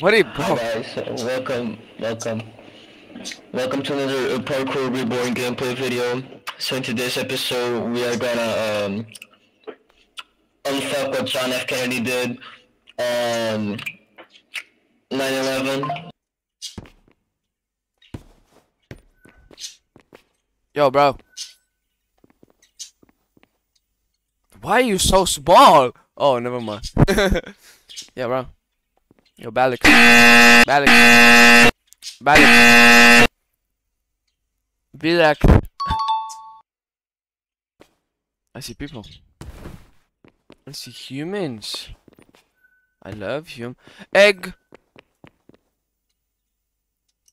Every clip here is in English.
What are you, Hi bro? guys, uh, welcome, welcome, welcome to another uh, Parkour Reborn gameplay video. So in today's episode, we are gonna um, unfuck what John F. Kennedy did on 9/11. Yo, bro. Why are you so small? Oh, never mind. yeah, bro. Yo, Balix. Balix. Balix. Be. I see people. I see humans. I love hum. Egg.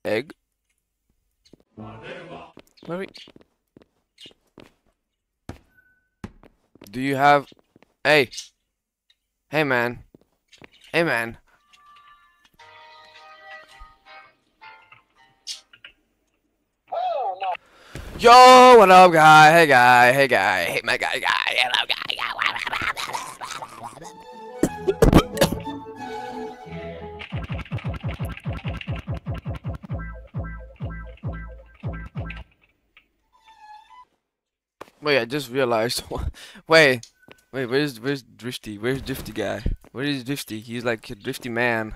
Egg. Where? Do you have? Hey. Hey, man. Hey, man. Yo, what up, guy? Hey, guy. Hey, guy. Hey, my guy. Guy. Hello, guy. Wait, I just realized. wait, wait. Where's where's Drifty? Where's Drifty guy? Where is Drifty? He's like a Drifty man.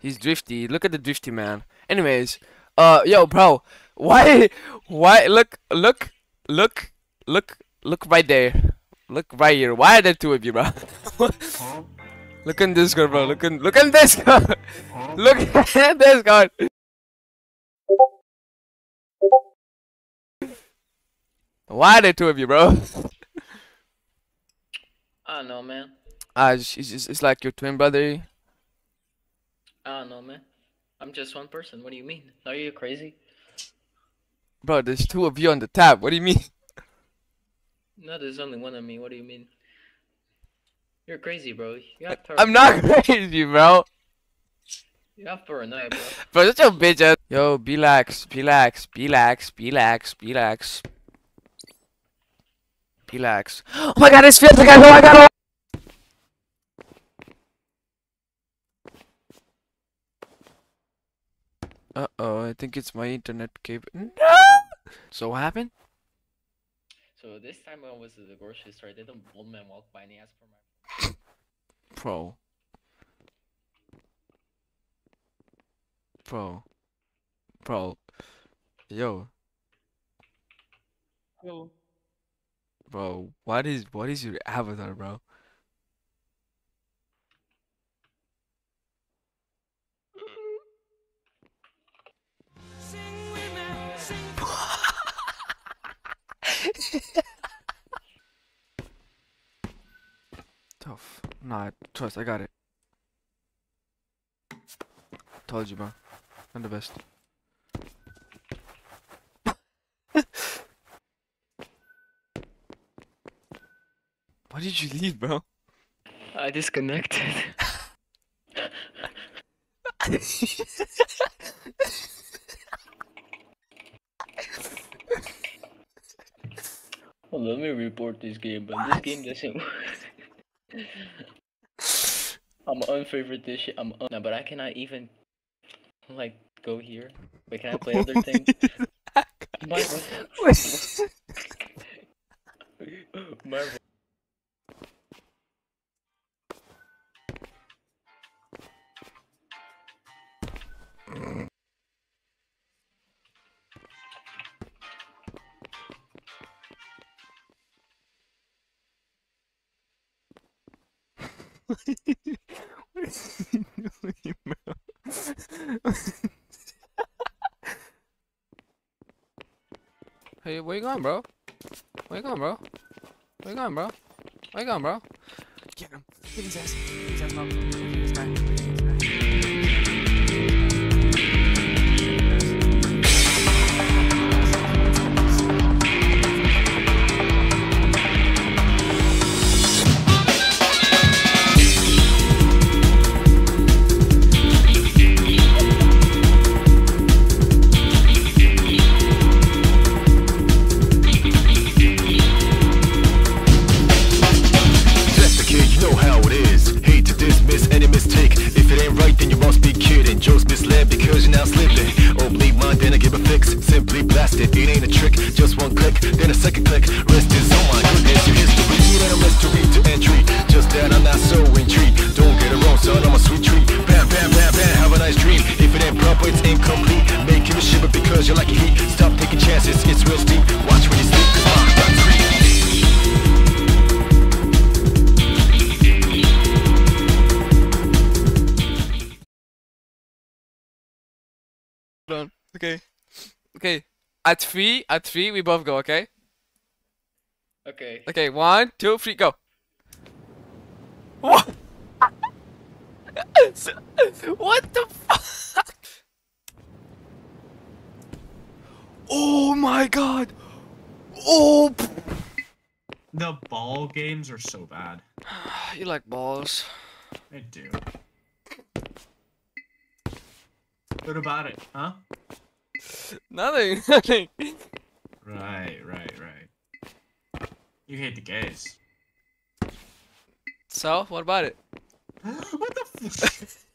He's Drifty. Look at the Drifty man. Anyways, uh, yo, bro, why, why? Look, look, look, look, look right there. Look right here. Why are there two of you, bro? look in this girl, bro. Look in, look in this girl. look at this girl. Why are there two of you, bro? I don't know, man. Ah, it's, it's, it's like your twin brother. I don't know, man. I'm just one person. What do you mean? Are you crazy? Bro, there's two of you on the tab. What do you mean? No, there's only one of me. What do you mean? You're crazy, bro. You have I'm not crazy, bro. You have paranoia, bro. Bro, such a bitch. ass- Yo, relax, relax, relax, relax, relax. Relax. Oh my god, it's filthy, guys. Oh my god. Uh oh, I think it's my internet cable. No! So what happened? So this time I was at the grocery store. Did an old man walk by and he asked for my Pro. Pro. Bro. Yo, Hello. bro. What is what is your avatar, bro? Nah, trust, I got it. Told you, bro. I'm the best. Why did you leave, bro? I disconnected. Well, let me report this game, but this game doesn't work. I'm unfavorite this shit. I'm un- no, but I cannot even like go here. Wait, can I play other things? My Hey, where you going, bro? Where you going, bro? Where you going, bro? Where you going, bro? Get him. Get his ass. Get his ass, bro. Simply it, ain't a trick. Just one click, then a second click. Rest is on my goodness, your history. Ain't a mystery to entry. Just that I'm not so intrigued. Don't get it wrong, son, I'm a sweet treat. Bam, bam, bam, bam, have a nice dream. If it ain't proper, it's incomplete. Making you shiver because you like your heat. Stop taking chances, it's real steep. Watch when you sleep, cause my gun's free. Hold on. Okay. Okay. At three, at three, we both go, okay? Okay. Okay, one, two, three, go. What? what the fuck? Oh my god! Oh! The ball games are so bad. You like balls. I do. What about it, huh? Nothing, nothing. Right, right, right. You hate the gays. So, what about it? what the f-